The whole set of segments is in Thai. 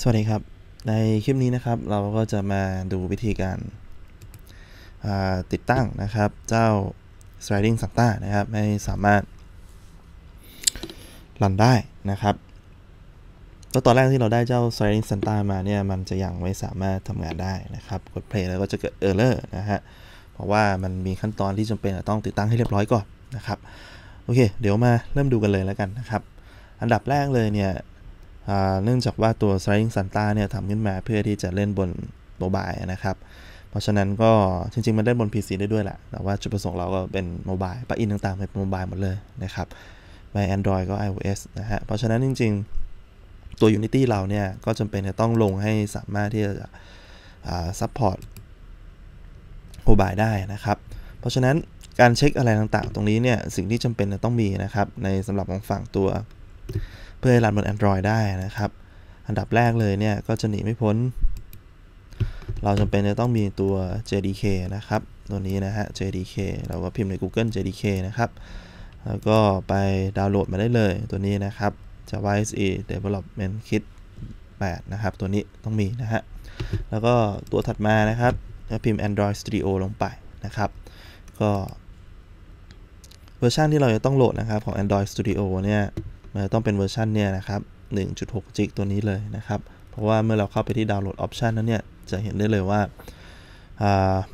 สวัสดีครับ ในคลิปนี้นะครับเราก็จะมาดูวิธีการติดตั้งนะครับ เจ้า sliding Santa นะครับ ให้สามารถรันได้นะครับแล้วตอนแรกที่เราได้เจ้า sliding Santa มาเนี่ย มันจะยังไม่สามารถทำงานได้นะครับ กด play แล้วก็จะเกิด error นะฮะ เพราะว่ามันมีขั้นตอนที่จำเป็นต้องติดตั้งให้เรียบร้อยก่อนนะครับ โอเค เดี๋ยวมาเริ่มดูกันเลยแล้วกันนะครับ อันดับแรกเลยเนี่ย เนื่องจากว่าตัว Sliding Santa เนี่ยทำขึ้นมาเพื่อที่จะเล่นบน mobile นะครับ เพราะฉะนั้นก็จริง ๆ มันเล่นบน PC ได้ด้วยแหละ แต่ว่าจุดประสงค์เราก็เป็น mobile ปลั๊กอินต่างๆ เป็น mobile หมดเลยนะครับไม่ Android ก็ iOS นะฮะ เพราะฉะนั้นจริง ๆ ตัว Unity เราเนี่ยก็จำเป็นจะต้องลงให้สามารถที่จะ support mobile ได้นะครับ เพราะฉะนั้นการเช็คอะไรต่างๆ ตรงนี้เนี่ยสิ่งที่จำเป็นจะต้องมีนะครับในสำหรับของฝั่งตัว พื่อให้รันบน Android ได้นะครับ อันดับแรกเลยเนี่ยก็จะหนีไม่พ้น เราจำเป็นจะต้องมีตัว JDK นะครับ ตัวนี้นะฮะ JDK เราก็พิมพ์ใน Google JDK นะครับ แล้วก็ไปดาวน์โหลดมาได้เลยตัวนี้นะครับ Java SE Development Kit 8 นะครับ ตัวนี้ต้องมีนะฮะ แล้วก็ตัวถัดมานะครับก็พิมพ์ Android Studio ลงไปนะครับ ก็เวอร์ชันที่เราจะต้องโหลดนะครับของ Android Studio เนี่ย มันต้องเป็นเวอร์ชันเนี่ยนะครับ1.6จิกตัวนี้เลยนะครับ เพราะว่าเมื่อเราเข้าไปที่ download option นั้นเนี่ย จะเห็นได้เลยว่า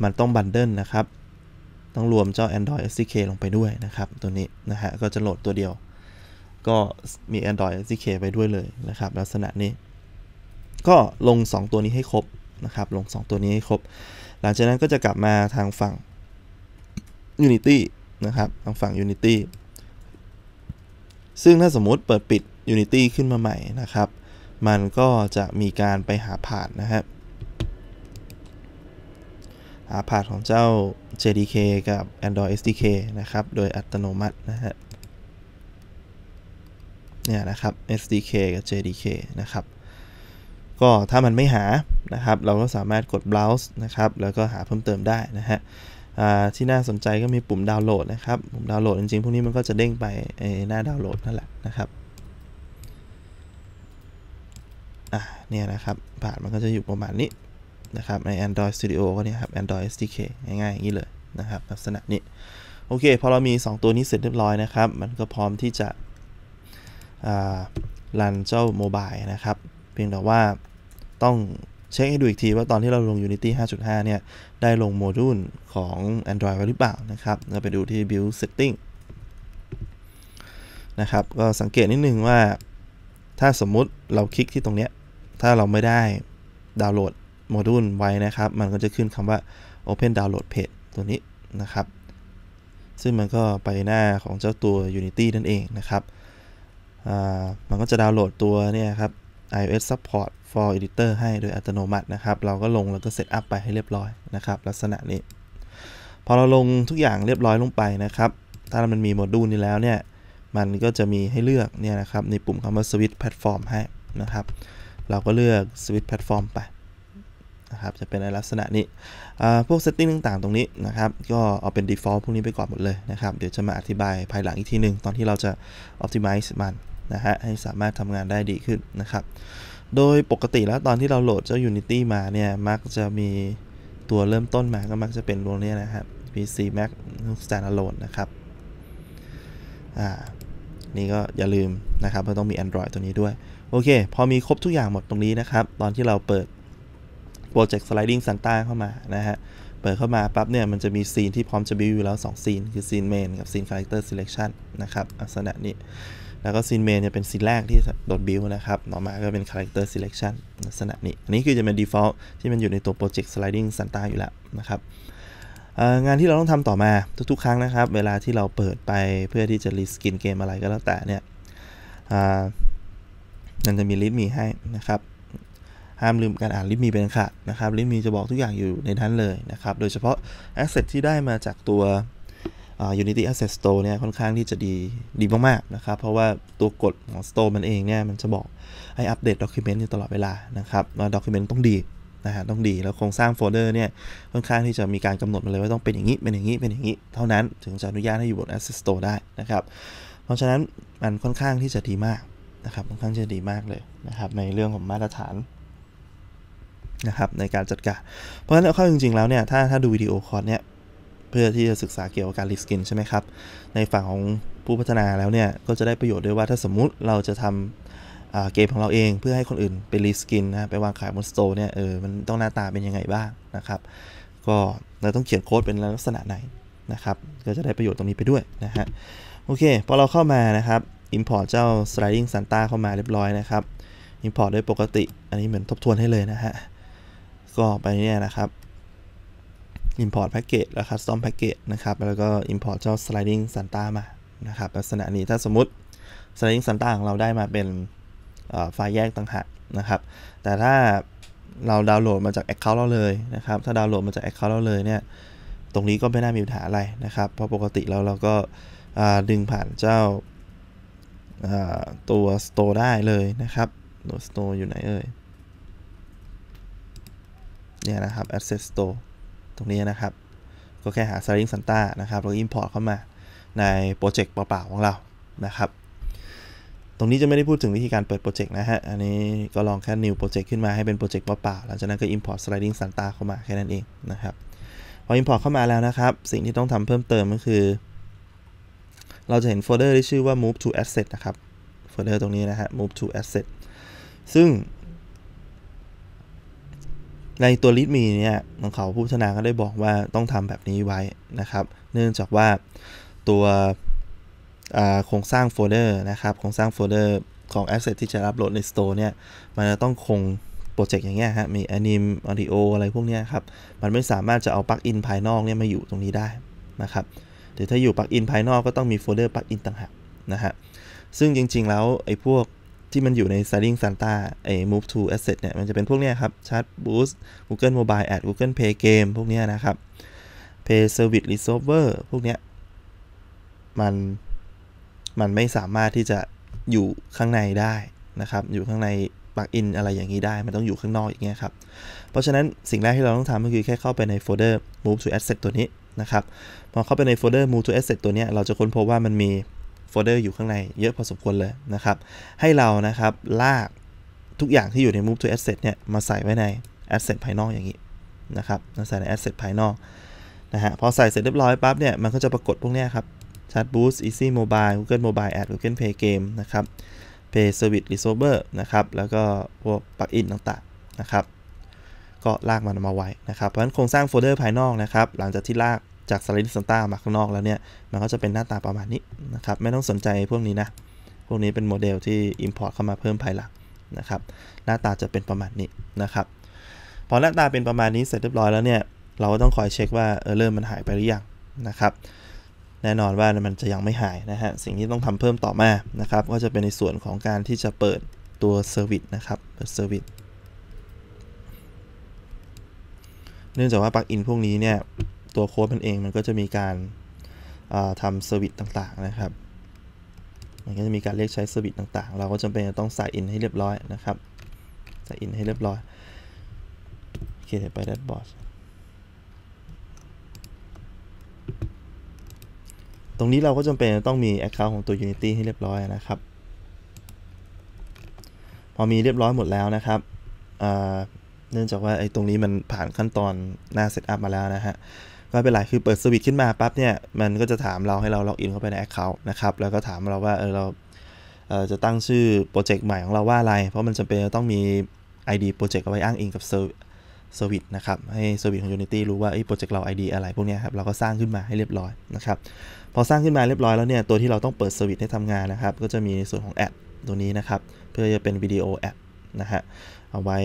มันต้อง bundle นะครับ ต้องรวมเจ้า Android SDK ลงไปด้วยนะครับ ตัวนี้นะฮะ ก็จะโหลดตัวเดียว ก็มี Android SDK ไปด้วยเลยนะครับ ลักษณะนี้ ก็ลง 2 ตัวนี้ให้ครบนะครับ ลง 2 ตัวนี้ให้ครบ หลังจากนั้นก็จะกลับมาทางฝั่ง Unity นะครับ ทางฝั่ง Unity ซึ่งถ้าสมมติเปิดปิด Unity ขึ้นมาใหม่นะครับ มันก็จะมีการไปหาผ่านนะฮะหาผ่านของเจ้า JDK กับ Android SDK นะครับ โดยอัตโนมัตินะฮะเนี่ยนะครับ SDK กับ JDK นะครับ ก็ถ้ามันไม่หานะครับ เราก็สามารถกด browse นะครับ แล้วก็หาเพิ่มเติมได้นะฮะ ที่น่าสนใจก็มีปุ่มดาวน์โหลดนะครับ ปุ่มดาวน์โหลดจริงๆ พวกนี้มันก็จะเด้งไปหน้าดาวน์โหลดนั่นแหละนะครับอะเนี่ยนะครับผ่านมันก็จะอยู่ประมาณนี้นะครับใน Android Studio ก็เนี่ยครับ Android SDK ง่ายๆอย่างนี้เลยนะครับ ลักษณะนี้ โอเค พอเรามี 2 ตัวนี้เสร็จเรียบร้อยนะครับ มันก็พร้อมที่จะ run เจ้า mobile นะครับ เพียงแต่ว่าต้อง เช็คให้ดูอีกทีว่าตอนที่เราลง Unity 5.5 เนี่ย ได้ลงโมดูลของ Android ไว้หรือเปล่านะครับเราไปดูที่ Build Setting นะครับ ก็สังเกตนิดนึงว่า ถ้าสมมุติเราคลิกที่ตรงเนี้ย ถ้าเราไม่ได้ดาวน์โหลดโมดูลไว้นะครับ มันก็จะขึ้นคำว่า Open Download Page ตัวนี้นะครับ ซึ่งมันก็ไปหน้าของเจ้าตัว Unity นั่นเองนะครับมันก็จะดาวน์โหลดตัวเนี่ยครับ iOS Support for Editor ให้โดยอัตโนมัตินะครับ เราก็ลงแล้วก็เซตอัพไปให้เรียบร้อยนะครับ ลักษณะนี้ พอเราลงทุกอย่างเรียบร้อยลงไปนะครับ ถ้ามันมีโมดูลนี้แล้วเนี่ย มันก็จะมีให้เลือกเนี่ยนะครับในปุ่มคำว่า Switch Platform ให้นะครับ เราก็เลือก Switch Platform ไปนะครับจะเป็นในลักษณะนี้ พวก setting ต่างๆ ตรงนี้นะครับ ก็เอาเป็น default พวกนี้ไปก่อนหมดเลยนะครับ เดี๋ยวจะมาอธิบายภายหลังอีกทีหนึ่งตอนที่เราจะ optimize มัน นะฮะให้สามารถทำงานได้ดีขึ้นนะครับ โดยปกติแล้วตอนที่เราโหลดเจ้า Unity มาเนี่ย มักจะมีตัวเริ่มต้นมาก็มักจะเป็นตัวนี้นะครับ PC Mac Standalone นะครับอ่านี่ก็อย่าลืมนะครับว่าต้องมี Android ตัวนี้ด้วย โอเค พอมีครบทุกอย่างหมดตรงนี้นะครับ ตอนที่เราเปิดโปรเจกต์ Sliding Santa เข้ามานะฮะ เปิดเข้ามาปั๊บเนี่ย มันจะมีซีนที่พร้อมจะบิวอยู่แล้ว 2 ซีน คือซีนเมนกับซีน Character Selection นะครับลักษณะนี้ แล้วก็ scene main จะเป็น scene แรกที่โดน build นะครับ ต่อมาก็เป็น Character Selection ลักษณะนี้ อันนี้คือจะเป็น default ที่มันอยู่ในตัวโปรเจกต์ Sliding Santa อยู่แล้วนะครับงานที่เราต้องทำต่อมาทุกๆ ครั้งนะครับ เวลาที่เราเปิดไปเพื่อที่จะ reskin เกมอะไรก็แล้วแต่เนี่ยมันจะมี readme ให้นะครับ ห้ามลืมการอ่าน readme เป็นขาดนะครับ readme จะบอกทุกอย่างอยู่ในนั้นเลยนะครับ โดยเฉพาะ Asset ที่ได้มาจากตัว Unity Asset Store เนี่ยค่อนข้างที่จะดีดีมากๆนะครับ เพราะว่าตัวกฎของ Store มันเองเนี่ยมันจะบอกให้อัปเดต document อยู่ตลอดเวลานะครับว่า document ต้องดีนะฮะต้องดีแล้วโครงสร้างโฟลเดอร์เนี่ยค่อนข้างที่จะมีการกำหนดมาเลยว่าต้องเป็นอย่างนี้เป็นอย่างนี้เป็นอย่างนี้ เท่านั้นถึงจะอนุญาตให้อยู่บน Asset Store ได้นะครับ เพราะฉะนั้นมันค่อนข้างที่จะดีมากนะครับค่อนข้างจะดีมากเลยนะครับในเรื่องของมาตรฐานนะครับในการจัดการ เพราะฉะนั้นเอาเข้าจริงๆแล้วเนี่ยถ้าถ้าดูวิดีโอคอร์สเนี่ย เพื่อที่จะศึกษาเกี่ยวกับการ reskin ใช่ไหมครับ ในฝั่งของผู้พัฒนาแล้วเนี่ย ก็จะได้ประโยชน์ด้วยว่าถ้าสมมุติเราจะทำเกมของเราเองเพื่อให้คนอื่นไป reskin นะไปวางขายบน store เนี่ยเออมันต้องหน้าตาเป็นยังไงบ้างนะครับ ก็เราต้องเขียนโค้ดเป็นลักษณะไหนนะครับ ก็จะได้ประโยชน์ตรงนี้ไปด้วยนะฮะโอเคพอเราเข้ามานะครับ import เจ้า sliding santa เข้ามาเรียบร้อยนะครับ import ได้ปกติ อันนี้เหมือนทบทวนให้เลยนะฮะก็ไปเนี่ยนะครับ import package แล้ว custom package นะครับ แล้วก็ import เจ้า sliding santa มานะครับลักษณะนี้ถ้าสมมติ sliding santa ของเราได้มาเป็นไฟล์แยกต่างหากนะครับ แต่ถ้าเราดาวน์โหลดมาจาก account เราเลยนะครับ ถ้าดาวน์โหลดมาจาก account เราเลยเนี่ย ตรงนี้ก็ไม่น่ามีปัญหาอะไรนะครับ เพราะปกติแล้วเราก็ดึงผ่านเจ้าตัว store ได้เลยนะครับ ตัว store อยู่ไหนเอ่ย เนี่ยนะครับ access store ตรงนี้นะครับ ก็แค่หา sliding santa นะครับแล้ว import เข้ามาในโปรเจกต์เปล่าๆของเรานะครับ ตรงนี้จะไม่ได้พูดถึงวิธีการเปิดโปรเจกต์นะฮะ อันนี้ก็ลองแค่ new โปรเจกต์ขึ้นมาให้เป็นโปรเจกต์เปล่าๆหลังจากนั้นก็ import sliding santa เข้ามาแค่นั้นเองนะครับพอ import เข้ามาแล้วนะครับ สิ่งที่ต้องทำเพิ่มเติมก็คือ เราจะเห็นโฟลเดอร์ที่ชื่อว่า move to asset นะครับ โฟลเดอร์ตรงนี้นะฮะ move to asset ซึ่ง ในตัว readme เนี่ยของเขาผู้พัฒนาก็ได้บอกว่าต้องทำแบบนี้ไว้นะครับ เนื่องจากว่าตัวโครงสร้างโฟลเดอร์นะครับโครงสร้างโฟลเดอร์ของ asset ที่จะอัปโหลดใน store เนี่ยมันจะต้องคงโปรเจกต์อย่างเงี้ยฮะมี anim audio ออะไรพวกเนี้ยครับ มันไม่สามารถจะเอาปลั๊กอินภายนอกเนี่ยมาอยู่ตรงนี้ได้นะครับหรือถ้าอยู่ปลั๊กอินภายนอกก็ต้องมีโฟลเดอร์ปลั๊กอินต่างหากนะฮะซึ่งจริงๆแล้วไอ้พวก ที่มันอยู่ใน Sliding Santa ไอ้ Move to Asset เนี่ย มันจะเป็นพวกเนี้ยครับ Chartboost Google Mobile Ad Google Play Game พวกเนี้ยนะครับ Play Service Resolver พวกเนี้ยมันมันไม่สามารถที่จะอยู่ข้างในได้นะครับ อยู่ข้างในปลั๊กอินอะไรอย่างนี้ได้ มันต้องอยู่ข้างนอกอย่างเงี้ยครับ เพราะฉะนั้นสิ่งแรกที่เราต้องทำก็คือแค่เข้าไปในโฟลเดอร์ Move to Asset ตัวนี้นะครับ พอเข้าไปในโฟลเดอร์ Move to Asset ตัวนี้เราจะค้นพบว่ามันมี โฟลเดอร์อยู่ข้างในเยอะพอสมควรเลยนะครับ ให้เรานะครับลากทุกอย่างที่อยู่ใน Move to Asset เนี่ยมาใส่ไว้ใน Asset ภายนอกอย่างนี้นะครับมาใส่ใน Asset ภายนอกนะฮะพอใส่เสร็จเรียบร้อยปั๊บเนี่ยมันก็จะปรากฏพวกนี้ครับ Chartboost Easy Mobile Google Mobile Ad Google Play Game นะครับ Play Service Resolver นะครับ แล้วก็พวกปลั๊กอินต่างๆนะครับ ก็ลากมันมาไว้นะครับ เพราะฉะนั้นโครงสร้างโฟลเดอร์ภายนอกนะครับ หลังจากที่ลาก จาก Sliding Santa มาข้างนอกแล้วเนี่ย มันก็จะเป็นหน้าตาประมาณนี้นะครับ ไม่ต้องสนใจพวกนี้นะ พวกนี้เป็นโมเดลที่ Import เข้ามาเพิ่มภายหลังนะครับ หน้าตาจะเป็นประมาณนี้นะครับ พอหน้าตาเป็นประมาณนี้เสร็จเรียบร้อยแล้วเนี่ย เราก็ต้องคอยเช็คว่า error มันหายไปหรือยังนะครับ แน่นอนว่ามันจะยังไม่หายนะฮะ สิ่งที่ต้องทำเพิ่มต่อมานะครับ ก็จะเป็นในส่วนของการที่จะเปิดตัว service นะครับ เปิด serviceเนื่องจากว่าปลั๊กอินพวกนี้เนี่ย ตัวโค้ดมันเองมันก็จะมีการทำ service ต่างๆนะครับ มันก็จะมีการเรียกใช้ service ต่างๆ เราก็จำเป็นจะต้อง sign in ให้เรียบร้อยนะครับ sign in ให้เรียบร้อย โอเคเดี๋ยวไป dashboard ตรงนี้เราก็จำเป็นต้องมี Account ของตัว Unity ให้เรียบร้อยนะครับ พอมีเรียบร้อยหมดแล้วนะครับเนื่องจากว่าไอ้ตรงนี้มันผ่านขั้นตอนหน้า setup มาแล้วนะฮะ ก็เป็นไรคือเปิด service ขึ้นมาปั๊บเนี่ยมันก็จะถามเราให้เราล็อกอินเข้าไปใน Account นะครับแล้วก็ถามเราว่าเออเราเออจะตั้งชื่อโปรเจกต์ใหม่ของเราว่าอะไร เพราะมันจำเป็นจะต้องมี ID โปรเจกต์เอาไว้อ้างอิงกับ service นะครับให้ service ของ Unity รู้ว่าไอ้โปรเจกต์เรา ID อะไรพวกนี้ครับเราก็สร้างขึ้นมาให้เรียบร้อยนะครับพอสร้างขึ้นมาเรียบร้อยแล้วเนี่ยตัวที่เราต้องเปิด service ให้ทำงานนะครับก็จะมีในส่วนของ adsตัวนี้นะครับเพื่อจะเป็นวิดีโอแอดนะฮะเอาไว้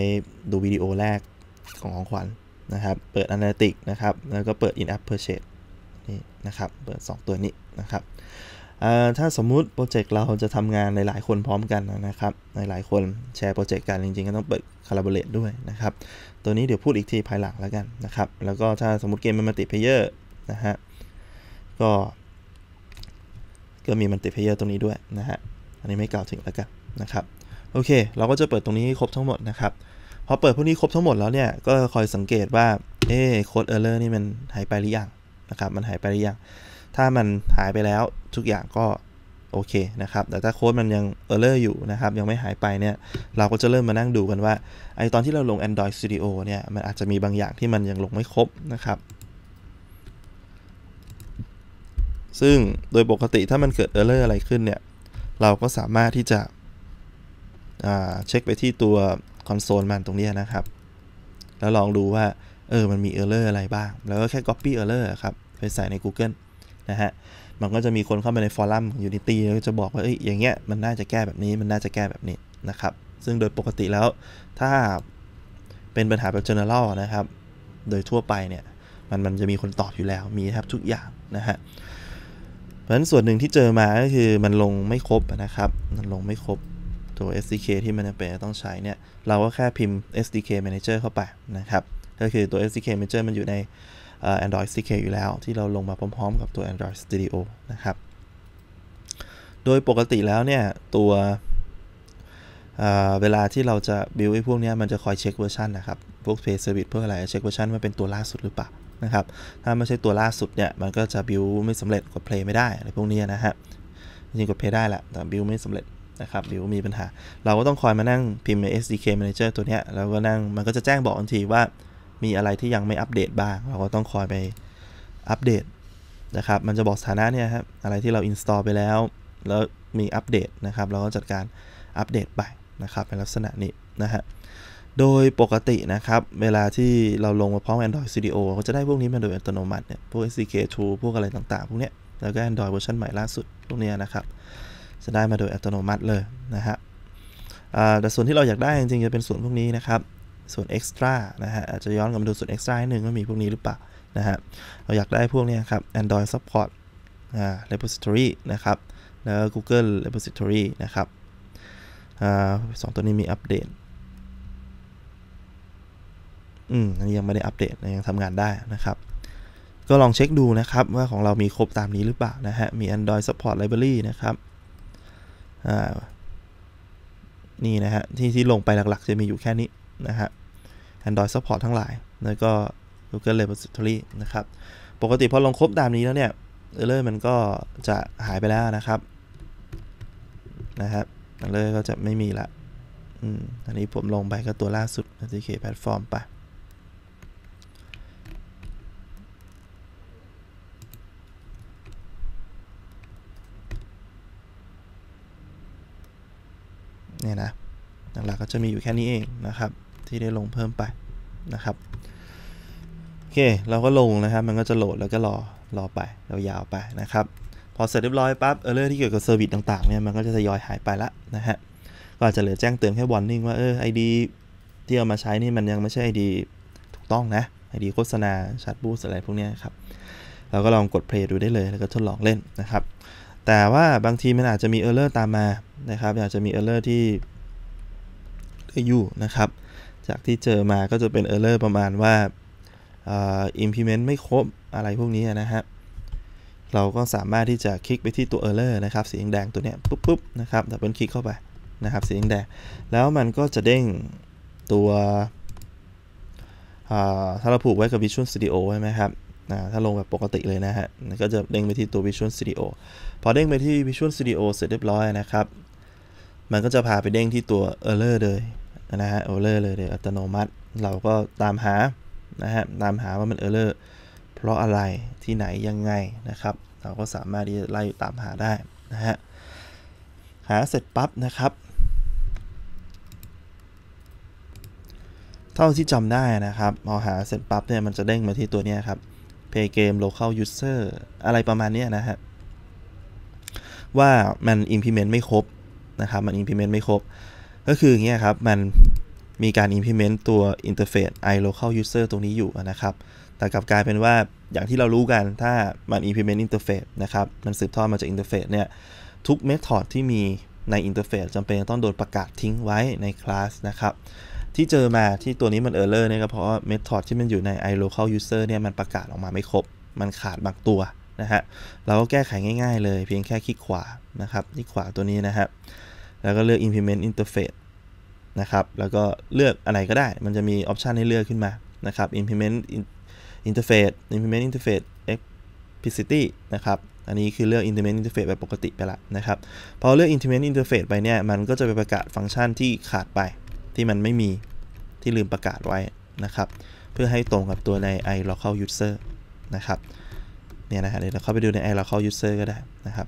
ดูวิดีโอแลกของของขวัญ นะครับ เปิด Analytics นะครับ แล้วก็เปิด In App Purchase นี่นะครับ เปิด 2 ตัวนี้นะครับถ้าสมมุติโปรเจกต์เราจะทำงานหลาย ๆ คนพร้อมกันนะครับ หลาย ๆ คนแชร์โปรเจกต์กัน จริง ๆ ก็ต้องเปิด Collaborate ด้วยนะครับ ตัวนี้เดี๋ยวพูดอีกทีภายหลังแล้วกันนะครับ แล้วก็ถ้าสมมติเกมมัน multiplayer นะฮะ ก็ ก็มี multiplayer ตรงนี้ด้วยนะฮะ อันนี้ไม่กล่าวถึงแล้วกันนะครับ โอเค เราก็จะเปิดตรงนี้ให้ครบทั้งหมดนะครับ พอเปิดพวกนี้ครบทั้งหมดแล้วเนี่ย ก็คอยสังเกตว่า เอ๊ code error นี่มันหายไปหรือยังนะครับ มันหายไปหรือยัง ถ้ามันหายไปแล้วทุกอย่างก็โอเคนะครับ แต่ถ้าโค้ดมันยัง error อยู่นะครับ ยังไม่หายไปเนี่ย เราก็จะเริ่มมานั่งดูกันว่า ไอ้ตอนที่เราลง Android Studio เนี่ย มันอาจจะมีบางอย่างที่มันยังลงไม่ครบนะครับซึ่งโดยปกติถ้ามันเกิด error อะไรขึ้นเนี่ย เราก็สามารถที่จะเช็คไปที่ตัว คอนโซลมันตรงนี้นะครับ แล้วลองดูว่า เออ มันมี error อะไรบ้าง แล้วก็แค่ copy error ครับ ไปใส่ใน Google นะฮะ มันก็จะมีคนเข้ามาในฟอรัมของ Unity แล้วก็จะบอกว่า เอ้ย อย่างเงี้ย มันน่าจะแก้แบบนี้ มันน่าจะแก้แบบนี้นะครับ ซึ่งโดยปกติแล้ว ถ้าเป็นปัญหาแบบ general นะครับ โดยทั่วไปเนี่ย มันมันจะมีคนตอบอยู่แล้ว มีแทบทุกอย่างนะฮะเพราะฉะนั้นส่วนหนึ่งที่เจอมาก็คือมันลงไม่ครบนะครับ มันลงไม่ครบ ตัว SDK ที่มันจำเป็นต้องใช้เนี่ย เราก็แค่พิมพ์ SDK Manager เข้าไปนะครับ ก็คือตัว SDK Manager มันอยู่ใน Android SDK อยู่แล้ว ที่เราลงมาพร้อมๆ กับตัว Android Studio นะครับ โดยปกติแล้วเนี่ย ตัวเวลาที่เราจะ build ไอ้พวกนี้มันจะคอยเช็คเวอร์ชันนะครับ พวก Play Service เพื่ออะไรเช็คเวอร์ชันว่าเป็นตัวล่าสุดหรือเปล่านะครับ ถ้าไม่ใช่ตัวล่าสุดเนี่ย มันก็จะ build ไม่สำเร็จกด play ไม่ได้อะไรพวกนี้นะฮะจริงกด play ได้แหละแต่ build ไม่สำเร็จ นะครับ build มีปัญหา เราก็ต้องคอยมานั่งพิมพ์ใน SDK Manager ตัวเนี้ยแล้วก็นั่งมันก็จะแจ้งบอกทันทีว่ามีอะไรที่ยังไม่อัปเดตบ้าง เราก็ต้องคอยไปอัปเดตนะครับมันจะบอกสถานะเนี่ยครับอะไรที่เรา install ไปแล้ว แล้วมีอัปเดตนะครับ เราก็จัดการอัปเดตไปนะครับเป็นลักษณะนี้นะฮะโดยปกตินะครับ เวลาที่เราลงมาพร้อม Android Studio ก็จะได้พวกนี้มาโดยอัตโนมัติเนี่ยพวก SDK tool พวกอะไรต่างๆ พวกเนี้ยแล้วก็ Android เวอร์ชันใหม่ล่าสุดพวกเนี้ยนะครับ จะได้มาโดยอัตโนมัติเลยนะฮะแต่ส่วนที่เราอยากได้จริงๆจะเป็นส่วนพวกนี้นะครับ ส่วน extra นะฮะอาจจะย้อนกลับมาดูส่วน extra นิดนึงว่ามีพวกนี้หรือเปล่านะฮะเราอยากได้พวกนี้ครับ Android support อ่า repository นะครับแล้ว Google repository นะครับอ่าสองตัวนี้มีอัปเดตอืมอันนี้ยังไม่ได้อัปเดตยังทำงานได้นะครับ ก็ลองเช็คดูนะครับว่าของเรามีครบตามนี้หรือเปล่านะฮะมี Android support library นะครับ นี่นะฮะที่ที่ลงไปหลักๆ จะมีอยู่แค่นี้นะฮะ Android support ทั้งหลาย แล้วก็ Google repository นะครับ ปกติพอลงครบตามนี้แล้วเนี่ยเออเลอร์มันก็จะหายไปแล้วนะครับนะครับเออเลอร์ก็จะไม่มีละอืมอันนี้ผมลงไปก็ตัวล่าสุด SDK platform ไป เนี่ยนะหลักๆก็จะมีอยู่แค่นี้เองนะครับ ที่ได้ลงเพิ่มไปนะครับโอเคเราก็ลงนะครับ มันก็จะโหลดแล้วก็รอรอไปเรายาวไปนะครับ พอเสร็จเรียบร้อยปั๊บ error ที่เกี่ยวกับ service ต่างๆเนี่ยมันก็จะทยอยหายไปละนะฮะก็อาจจะเหลือแจ้งเตือนแค่ warning ว่าเออ ID ที่เอามาใช้นี่มันยังไม่ใช่ ID ถูกต้องนะ ID โฆษณา Chartboost อะไรพวกนี้ครับเราก็ลองกด play ดูได้เลยแล้วก็ทดลองเล่นนะครับ แต่ว่าบางทีมันอาจจะมี error ตามมานะครับอาจจะมี error ที่อยู่นะครับ จากที่เจอมาก็จะเป็น error ประมาณว่า implement ไม่ครบอะไรพวกนี้นะฮะเราก็สามารถที่จะคลิกไปที่ตัว error นะครับ สีแดงตัวเนี้ยปุ๊บปุ๊บนะครับดับเบิลคลิกเข้าไปนะครับ สีแดงแล้วมันก็จะเด้งตัวถ้าเราผูกไว้กับ Visual Studio ใช่ไหมครับ ถ้าลงแบบปกติเลยนะฮะ ก็จะเด้งไปที่ตัว Visual Studio พอเด้งไปที่ Visual Studio เสร็จเรียบร้อยนะครับ มันก็จะพาไปเด้งที่ตัว error เลยนะฮะ error เลยโดยอัตโนมัติ เราก็ตามหา นะฮะ ตามหาว่ามันเออร์เลอร์เพราะอะไรที่ไหนยังไงนะครับ เราก็สามารถที่จะไล่ตามหาได้นะฮะ หาเสร็จปั๊บนะครับ เท่าที่จำได้นะครับ พอหาเสร็จปั๊บเนี่ยมันจะเด้งมาที่ตัวนี้ครับ Play Game Local User อะไรประมาณนี้นะฮะว่ามัน implement ไม่ครบนะครับ มัน implement ไม่ครบ ก็คืออย่างเงี้ยครับ มันมีการ implement ตัว interface iLocal user ตรงนี้อยู่นะครับ แต่กลับกลายเป็นว่าอย่างที่เรารู้กันถ้ามัน implement interface นะครับ มันสืบทอดมาจาก interface เนี่ย ทุก method ที่มีใน interface จำเป็นต้องโดนประกาศทิ้งไว้ในคลาสนะครับ ที่เจอมาที่ตัวนี้มัน error เรอร์เนี่ยก็เพราะว่า method ที่มันอยู่ใน iLocal user เนี่ยมันประกาศออกมาไม่ครบ มันขาดบางตัวนะฮะ เราก็แก้ไขง่ายๆเลยเพียงแค่คลิกขวานะครับคลิกขวาตัวนี้นะครับแล้วก็เลือก implement interface นะครับ แล้วก็เลือกอะไรก็ได้ มันจะมีออปชันให้เลือกขึ้นมานะครับ implement interface implement interface explicity นะครับอันนี้คือเลือก Intimate Interface ไปปกติไปละนะครับ พอเลือก Intimate Interface ไปเนี่ย มันก็จะไปประกาศฟังก์ชันที่ขาดไป ที่มันไม่มีที่ลืมประกาศไว้นะครับ เพื่อให้ตรงกับตัวใน iLocal User นะครับเนี่ยนะฮะเดี๋ยวเราเข้าไปดูใน iLocal User ก็ได้นะครับ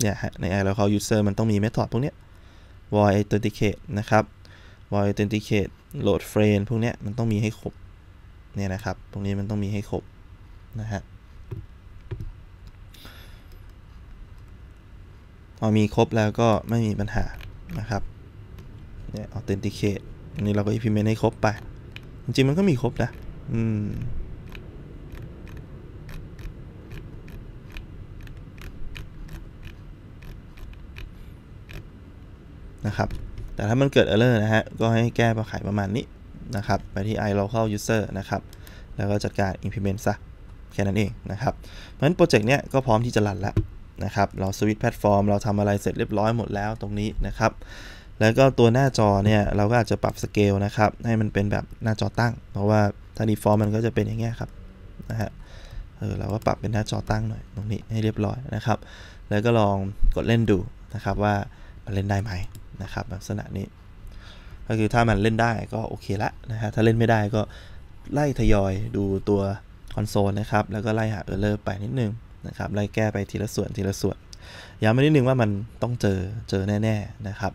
เนี่ยฮะใน iLocal User มันต้องมี method พวกเนี้ย void authenticate นะครับ void authenticate load frame พวกเนี้ยมันต้องมีให้ครบเนี่ยนะครับ ตรงนี้มันต้องมีให้ครบนะฮะ พอมีครบแล้วก็ไม่มีปัญหานะครับเนี่ย authenticate อันนี้เราก็ implement ให้ครบไป จริงๆมันก็มีครบนะ อืมนะครับ แต่ถ้ามันเกิด error นะฮะ ก็ให้แก้ประไขประมาณนี้นะครับ ไปที่ ILocalUser นะครับ แล้วก็จัดการ implement ซะ แค่นั้นเองนะครับ เพราะฉะนั้นโปรเจกต์เนี้ยก็พร้อมที่จะรันแล้ว นะครับ เราสวิตช์แพลตฟอร์มเราทำอะไรเสร็จเรียบร้อยหมดแล้วตรงนี้นะครับ แล้วก็ตัวหน้าจอเนี่ยเราก็อาจจะปรับสเกลนะครับ ให้มันเป็นแบบหน้าจอตั้ง เพราะว่าถ้า default มันก็จะเป็นอย่างเงี้ยครับนะฮะเออเราก็ปรับเป็นหน้าจอตั้งหน่อยตรงนี้ให้เรียบร้อยนะครับ แล้วก็ลองกดเล่นดูนะครับว่ามันเล่นได้ไหมนะครับลักษณะนี้ ก็คือถ้ามันเล่นได้ก็โอเคละนะฮะถ้าเล่นไม่ได้ก็ไล่ทยอยดูตัวคอนโซลนะครับ แล้วก็ไล่หาเออร์เลอร์ไปนิดนึง นะครับไล่แก้ไปทีละส่วนทีละส่วนย้ำไปนิดนึงว่ามันต้องเจอเจอแน่ๆนะครับ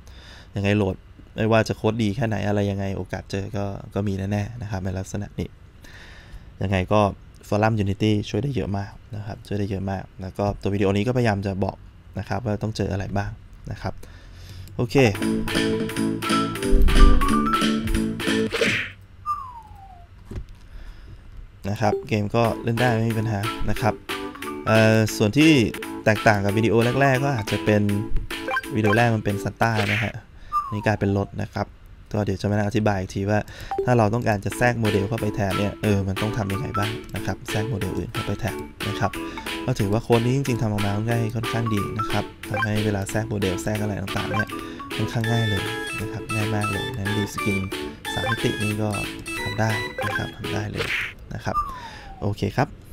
ยังไงโหลดไม่ว่าจะโค้ดดีแค่ไหนอะไรยังไงโอกาสเจอก็ก็มีแน่ๆนะครับในลักษณะนี้ยังไงก็ฟอรัม Unity ช่วยได้เยอะมากนะครับช่วยได้เยอะมาก แล้วก็ตัววิดีโอนี้ก็พยายามจะบอกนะครับว่าต้องเจออะไรบ้างนะครับ โอเค นะครับ เกมก็เล่นได้ไม่มีปัญหานะครับ ส่วนที่แตกต่างกับวิดีโอแรก ๆ ก็อาจจะเป็นวิดีโอแรกมันเป็นซันต้านะฮะนี่กลายเป็นรถนะครับก็เดี๋ยวจะมาอธิบายอีกทีว่า ถ้าเราต้องการจะแทรกโมเดลเข้าไปแทนเนี่ยเออมันต้องทำยังไงบ้างนะครับแทรกโมเดลอื่นเข้าไปแทนนะครับก็ถือว่าโค้ดนี้จริงๆทำออกมาง่ายค่อนข้างดีนะครับทำให้เวลาแทรกโมเดลแทรกอะไรต่างๆเนี่ยค่อนข้างง่ายเลยนะครับง่ายมากเลยงั้น reskin สามมิตินี่ก็ทำได้นะครับทำได้เลยนะครับโอเคครับ